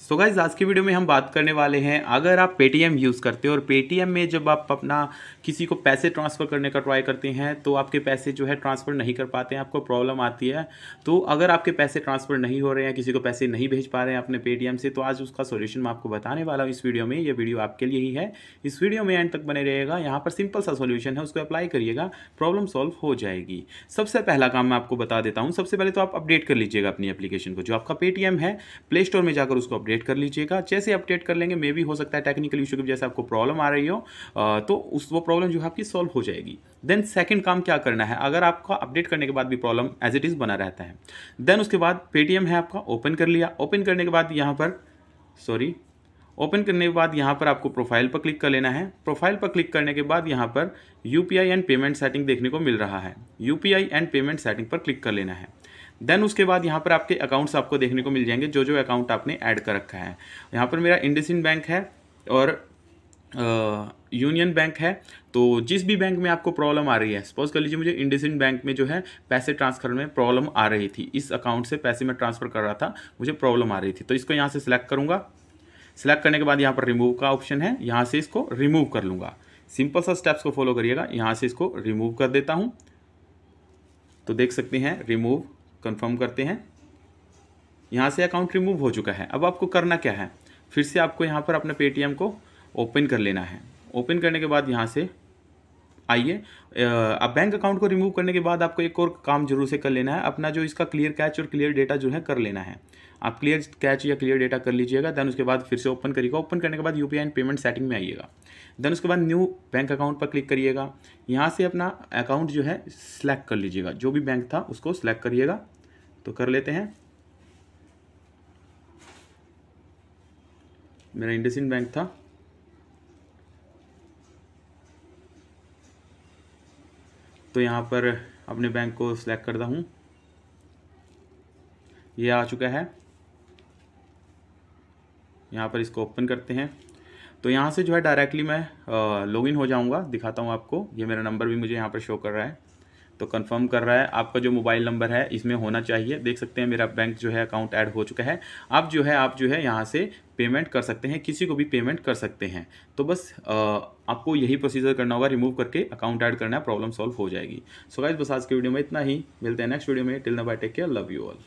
So guys आज की video में हम बात करने वाले हैं, अगर आप पेटीएम यूज़ करते हो और पेटीएम में जब आप अपना किसी को पैसे ट्रांसफ़र करने का ट्राई करते हैं तो आपके पैसे जो है ट्रांसफ़र नहीं कर पाते हैं, आपको प्रॉब्लम आती है। तो अगर आपके पैसे ट्रांसफ़र नहीं हो रहे हैं, किसी को पैसे नहीं भेज पा रहे हैं अपने पेटीएम से तो आज उसका सोल्यूशन मैं आपको बताने वाला हूँ। इस वीडियो में ये वीडियो आपके लिए ही है। इस वीडियो में एंड तक बने रहेगा यहाँ पर सिंपल सा सोल्यूशन है, उसको अप्लाई करिएगा प्रॉब्लम सॉल्व हो जाएगी। सबसे पहला काम मैं आपको बता देता हूँ। सबसे पहले तो आप अपडेट कर लीजिएगा अपनी एप्लीकेशन को। जो आपका पेटीएम है प्ले स्टोर में जाकर उसको अपडेट कर लीजिएगा। जैसे अपडेट कर लेंगे, मे भी हो सकता है टेक्निकल इशू की वजह से आपको प्रॉब्लम आ रही हो। तो उस वो प्रॉब्लम जो है आपकी सॉल्व हो जाएगी। देन सेकंड काम क्या करना है? अगर आपका अपडेट करने के बाद भी प्रॉब्लम एज इट इज़ बना रहता है देन उसके बाद पेटीएम है आपका ओपन कर लिया। ओपन करने के बाद यहाँ पर सॉरी ओपन करने के बाद यहाँ पर आपको प्रोफ़ाइल पर क्लिक कर लेना है। प्रोफ़ाइल पर क्लिक करने के बाद यहाँ पर यूपीआई एंड पेमेंट सेटिंग देखने को मिल रहा है। यूपीआई एंड पेमेंट सेटिंग पर क्लिक कर लेना है। देन उसके बाद यहाँ पर आपके अकाउंट्स आपको देखने को मिल जाएँगे, जो जो अकाउंट आपने ऐड कर रखा है। यहाँ पर मेरा इंडसिन बैंक है और यूनियन बैंक है। तो जिस भी बैंक में आपको प्रॉब्लम आ रही है सपोज़ कर लीजिए मुझे इंडसिन बैंक में जो है पैसे ट्रांसफ़र में प्रॉब्लम आ रही थी। इस अकाउंट से पैसे मैं ट्रांसफ़र कर रहा था, मुझे प्रॉब्लम आ रही थी। तो इसको यहाँ से सिलेक्ट करूँगा। सिलेक्ट करने के बाद यहाँ पर रिमूव का ऑप्शन है। यहाँ से इसको रिमूव कर लूँगा। सिंपल सा स्टेप्स को फॉलो करिएगा। यहाँ से इसको रिमूव कर देता हूँ। तो देख सकते हैं रिमूव कंफर्म करते हैं। यहाँ से अकाउंट रिमूव हो चुका है। अब आपको करना क्या है? फिर से आपको यहाँ पर अपने पेटीएम को ओपन कर लेना है। ओपन करने के बाद यहाँ से आइए। अब बैंक अकाउंट को रिमूव करने के बाद आपको एक और काम ज़रूर से कर लेना है। अपना जो इसका क्लियर कैच और क्लियर डेटा जो है, कर लेना है। आप क्लियर कैच या क्लियर डेटा कर लीजिएगा देन उसके बाद फिर से ओपन करिएगा। ओपन करने के बाद यू एंड पेमेंट सेटिंग में आइएगा। देन उसके बाद न्यू बैंक अकाउंट पर क्लिक करिएगा। यहाँ से अपना अकाउंट जो है सिलेक्ट कर लीजिएगा। जो भी बैंक था, उसको सिलेक्ट करिएगा। तो कर लेते हैं। मेरा इंडसिन बैंक था। तो यहाँ पर अपने बैंक को सिलेक्ट करता हूँ। ये आ चुका है। यहाँ पर इसको ओपन करते हैं। तो यहाँ से जो है डायरेक्टली मैं लॉगिन हो जाऊँगा। दिखाता हूँ आपको। ये मेरा नंबर भी मुझे यहाँ पर शो कर रहा है। तो कंफर्म कर रहा है। आपका जो मोबाइल नंबर है, इसमें होना चाहिए। देख सकते हैं मेरा बैंक जो है अकाउंट ऐड हो चुका है। अब जो है, आप जो है यहाँ से पेमेंट कर सकते हैं, किसी को भी पेमेंट कर सकते हैं। तो बस आपको यही प्रोसीजर करना होगा रिमूव करके अकाउंट ऐड करना है प्रॉब्लम सॉल्व हो जाएगी। सो गाइज़ बस आज के वीडियो में इतना ही। मिलते हैं नेक्स्ट वीडियो में। टिल ना bye take care love you all